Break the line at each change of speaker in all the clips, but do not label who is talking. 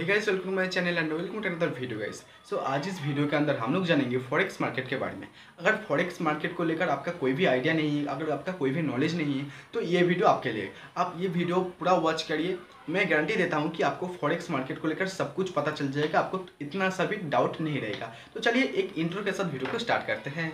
Hey guys welcome my channel and welcome to another video guys so आज इस video के अंदर हम लोग जानेंगे फॉरेक्स मार्केट के बारे में। अगर फॉरेक्स मार्केट को लेकर आपका कोई भी आइडिया नहीं है अगर आपका कोई भी नॉलेज नहीं है तो ये वीडियो आपके लिए। आप ये वीडियो पूरा वॉच करिए। मैं गारंटी देता हूँ कि आपको फॉरेक्स मार्केट को लेकर सब कुछ पता चल जाएगा, आपको इतना सा भी डाउट नहीं रहेगा। तो चलिए एक इंट्रो के साथ वीडियो को स्टार्ट करते हैं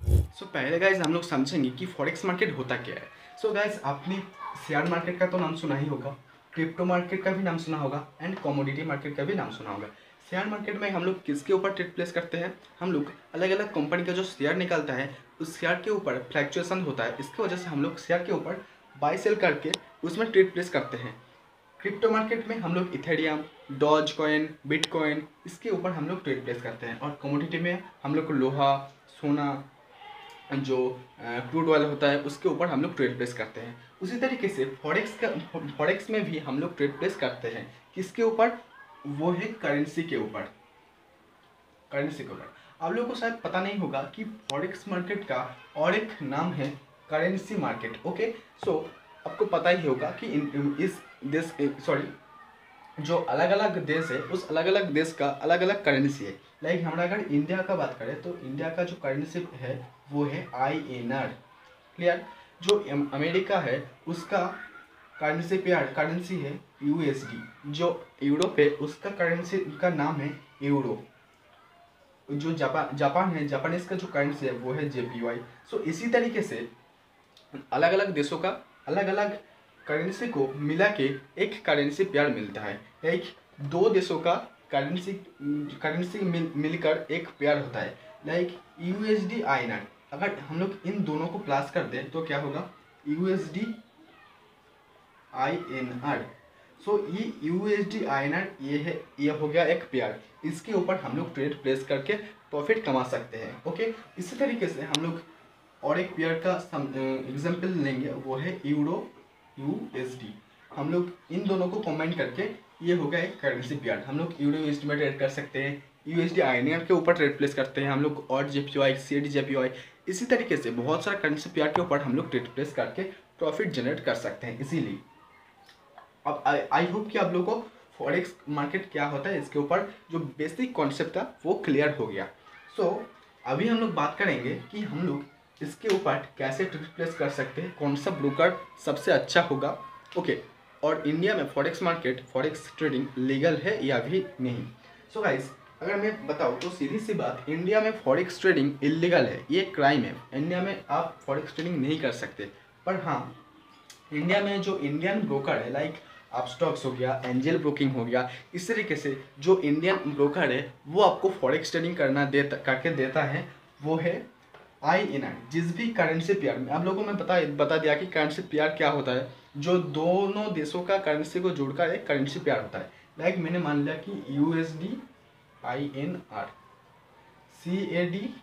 सो so, पहले गाइज़ हम लोग समझेंगे कि फॉरेक्स मार्केट होता क्या है। सो so, गाइज़ आपने शेयर मार्केट का तो नाम सुना ही होगा क्रिप्टो मार्केट का भी नाम सुना होगा एंड कॉमोडिटी मार्केट का भी नाम सुना होगा। शेयर मार्केट में हम लोग किसके ऊपर ट्रेड प्लेस करते हैं? हम लोग अलग अलग कंपनी का जो शेयर निकलता है उस शेयर के ऊपर फ्लैक्चुएसन होता है। इसकी वजह से हम लोग शेयर के ऊपर बाई सेल करके उसमें ट्रेड प्लेस करते हैं। क्रिप्टो मार्केट में हम लोग इथेरियम डॉज कॉइन बिटकॉइन इसके ऊपर हम लोग ट्रेड प्लेस करते हैं। और कमोडिटी में हम लोग लोहा सोना जो क्रूड ऑयल होता है उसके ऊपर हम लोग ट्रेड प्लेस करते हैं। उसी तरीके से फॉरेक्स का फॉरेक्स में भी हम लोग ट्रेड प्लेस करते हैं। किसके ऊपर? वो है करेंसी के ऊपर। करेंसी के ऊपर। आप लोगों को शायद पता नहीं होगा कि फॉरेक्स मार्केट का और एक नाम है करेंसी मार्केट ओके सो आपको पता ही होगा कि इन, इस देश सॉरी जो अलग अलग देश है, उस अलग अलग देश का अलग अलग करेंसी है। लाइक हमारा अगर इंडिया का बात करें तो इंडिया का जो करेंसी है, वो है आई एन आर क्लियर जो अमेरिका है, उसका करेंसी पेयर करेंसी है यूएसडी जो यूरोप है, उसका करेंसी का नाम है यूरो जो जापान जापान है जापानीज का जो करेंसी है, वो है जेपीवाई सो इसी तरीके से अलग अलग देशों का अलग अलग करेंसी को मिला के एक करेंसी पेयर मिलता है। एक, दो देशों का करेंसी करेंसी मिल, मिलकर एक पेयर होता है। Like U S D I N R अगर हम लोग इन दोनों को प्लस कर दें तो क्या होगा? U S D I N R so ये U S D I N R ये है, ये हो गया एक पेयर। इसके ऊपर हम लोग ट्रेड प्लेस करके प्रॉफिट कमा सकते हैं। ओके इसी तरीके से हम लोग और एक पेयर का एग्ज़ाम्पल लेंगे। वो है यूरो यू एस डी हम लोग इन दोनों को कॉम्बाइन करके ये हो गया एक करेंसी पेयर हम लोग यूरो यूएसडी में ट्रेड कर सकते हैं यू एस डी आई के ऊपर ट्रेड प्लेस करते हैं हम लोग और J P Y C D J P Y इसी तरीके से बहुत सारा करेंसी पेयर के ऊपर हम लोग ट्रेड प्लेस करके प्रॉफिट जनरेट कर सकते हैं इसीलिए अब आई होप कि आप लोगों को फॉरेक्स मार्केट क्या होता है इसके ऊपर जो बेसिक कॉन्सेप्ट था वो क्लियर हो गया। सो so, अभी हम लोग बात करेंगे कि हम लोग इसके ऊपर कैसे प्लेस कर सकते हैं? कौन सा ब्रोकर सबसे अच्छा होगा? ओके और इंडिया में forex market forex trading legal है या भी नहीं? सो so गाइस अगर मैं बताऊँ तो सीधी सी बात इंडिया में फॉरेक्स ट्रेडिंग इलीगल है। ये क्राइम है। इंडिया में आप फॉरेक्स ट्रेडिंग नहीं कर सकते। पर हाँ इंडिया में जो इंडियन ब्रोकर है लाइक आप स्टॉक्स हो गया एंजल ब्रोकिंग हो गया, इस तरीके से जो इंडियन ब्रोकर है, वो आपको फॉरेक्स ट्रेडिंग करना देता, करके देता है, वो है आई एन आई जिस भी करेंसी पेयर में आप लोगों को मैं बता बता दिया कि करेंसी पेयर क्या होता है जो दोनों देशों का करेंसी को जोड़कर एक करेंसी पेयर होता है। लाइक मैंने मान लिया कि U S D I N R C A D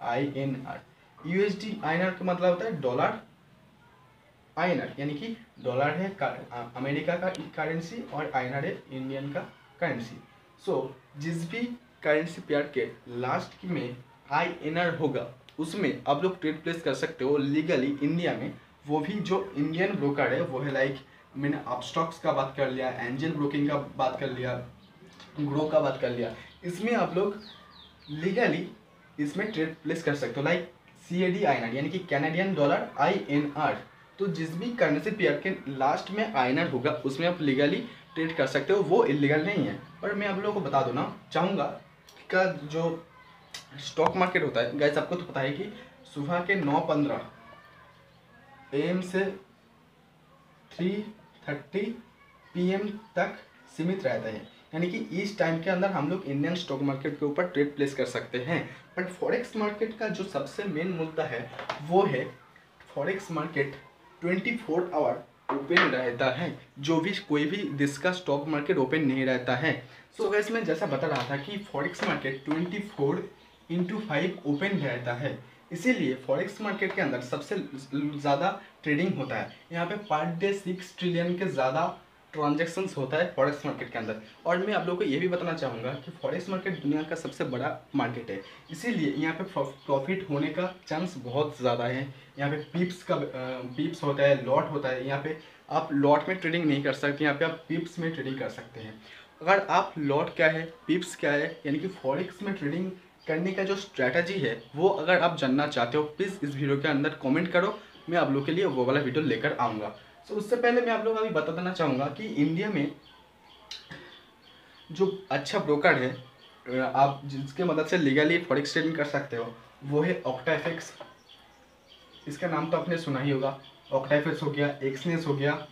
I N R U S D I N R का मतलब होता है डॉलर आई एन आर यानी कि डॉलर है अमेरिका का करेंसी और आई एन आर है इंडियन का करेंसी सो so, जिस भी करेंसी पेयर के लास्ट में आई एन आर होगा उसमें आप लोग ट्रेड प्लेस कर सकते हो लीगली इंडिया में। वो भी जो इंडियन ब्रोकर है, वो है लाइक मैंने आप स्टॉक्स का बात कर लिया एंजल ब्रोकिंग का बात कर लिया ग्रो का बात कर लिया। इसमें आप लोग लीगली इसमें ट्रेड प्लेस कर सकते हो like C A D I N R यानी कि Canadian dollar I N R तो जिस भी करेंसी पेयर के लास्ट में आई एन आर होगा, उसमें आप लीगली ट्रेड कर सकते हो। वो इलीगल नहीं है। पर मैं आप लोगों को बता दो ना, चाहूँगा का जो स्टॉक मार्केट होता है। गैस आपको तो पता है कि सुबह के नौ पंद्रह एम से थ्री थर्टी पीएम तक सीमित रहता है। यानी कि इस टाइम के अंदर हम लोग इंडियन स्टॉक मार्केट के ऊपर ट्रेड प्लेस कर सकते हैं। बट फॉरेक्स मार्केट का जो सबसे मेन मुद्दा है वो है forex market 24 four hour open रहता है। जो भी कोई भी देश का स्टॉक मार्केट ओपन नहीं रहता है। सो so, गैस मैं जैसा बता रहा था कि forex market 24 four into five open रहता है। इसीलिए फॉरेक्स मार्केट के अंदर सबसे ज़्यादा ट्रेडिंग होता है। यहाँ पे पर डे सिक्स ट्रिलियन के ज़्यादा ट्रांजेक्शन्स होता है फॉरेक्स मार्केट के अंदर। और मैं आप लोगों को ये भी बताना चाहूँगा कि फॉरेक्स मार्केट दुनिया का सबसे बड़ा मार्केट है। इसीलिए यहाँ पे प्रॉफिट होने का चांस बहुत ज़्यादा है। यहाँ पे पीप्स का पीप्स होता है लॉट होता है। यहाँ पे आप लॉट में ट्रेडिंग नहीं कर सकते, यहाँ पे आप पिप्स में ट्रेडिंग कर सकते हैं। अगर आप लॉट क्या है पिप्स क्या है, यानी कि फॉरेक्स में ट्रेडिंग करने का जो स्ट्रैटेजी है वो अगर आप जानना चाहते हो प्लीज़ इस वीडियो के अंदर कमेंट करो। मैं आप लोग के लिए वो वाला वीडियो लेकर आऊँगा। सो so, उससे पहले मैं आप लोग अभी बता देना चाहूँगा कि इंडिया में जो अच्छा ब्रोकर है आप जिसके मदद से लीगली फॉरेक्स ट्रेडिंग कर सकते हो वो है ऑक्टाफिक्स इसका नाम तो आपने सुना ही होगा। ऑक्टाफिक्स हो गया एक्सनेस हो गया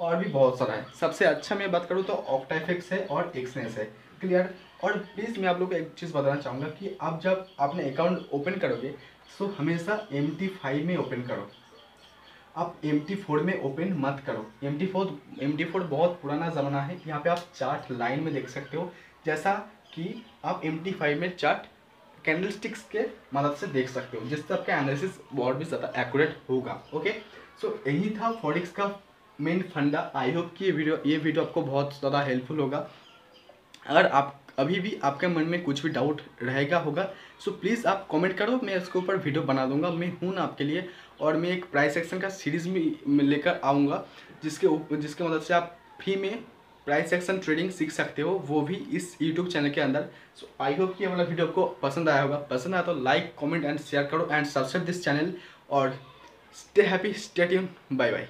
और भी बहुत सारा है। सबसे अच्छा मैं बात करूँ तो ऑक्टाफिक्स है और एक्सनेस है। क्लियर और प्लीज़ मैं आप लोग को एक चीज़ बताना चाहूँगा कि आप जब अपने अकाउंट ओपन करोगे सो हमेशा एम टी फाइव में ओपन करो। आप एम टी फोर में ओपन मत करो। M T four M T four बहुत पुराना ज़माना है। यहाँ पे आप चार्ट लाइन में देख सकते हो जैसा कि आप एम टी फाइव में चार्ट कैंडल स्टिक्स के मदद से देख सकते हो जिससे आपका एनालिसिस बहुत भी ज़्यादा एक्यूरेट होगा। ओके सो so, यही था फॉरिक्स का मेन फंडा आई होप कि ये वीडियो ये वीडियो आपको बहुत ज़्यादा हेल्पफुल होगा। अगर आप, अभी भी आपके मन में कुछ भी डाउट रहेगा होगा सो प्लीज़ आप कमेंट करो, मैं इसके ऊपर वीडियो बना दूँगा। मैं हूँ ना आपके लिए, और मैं एक प्राइस सेक्शन का सीरीज़ में लेकर आऊँगा, जिसके जिसके मदद से आप फ्री में प्राइस सेक्शन ट्रेडिंग सीख सकते हो, वो भी इस यूट्यूब चैनल के अंदर। सो आई होप कि वाला वीडियो आपको पसंद आया होगा। पसंद आया तो लाइक कमेंट एंड शेयर करो एंड सब्सक्राइब दिस चैनल और stay happy stay tune bye bye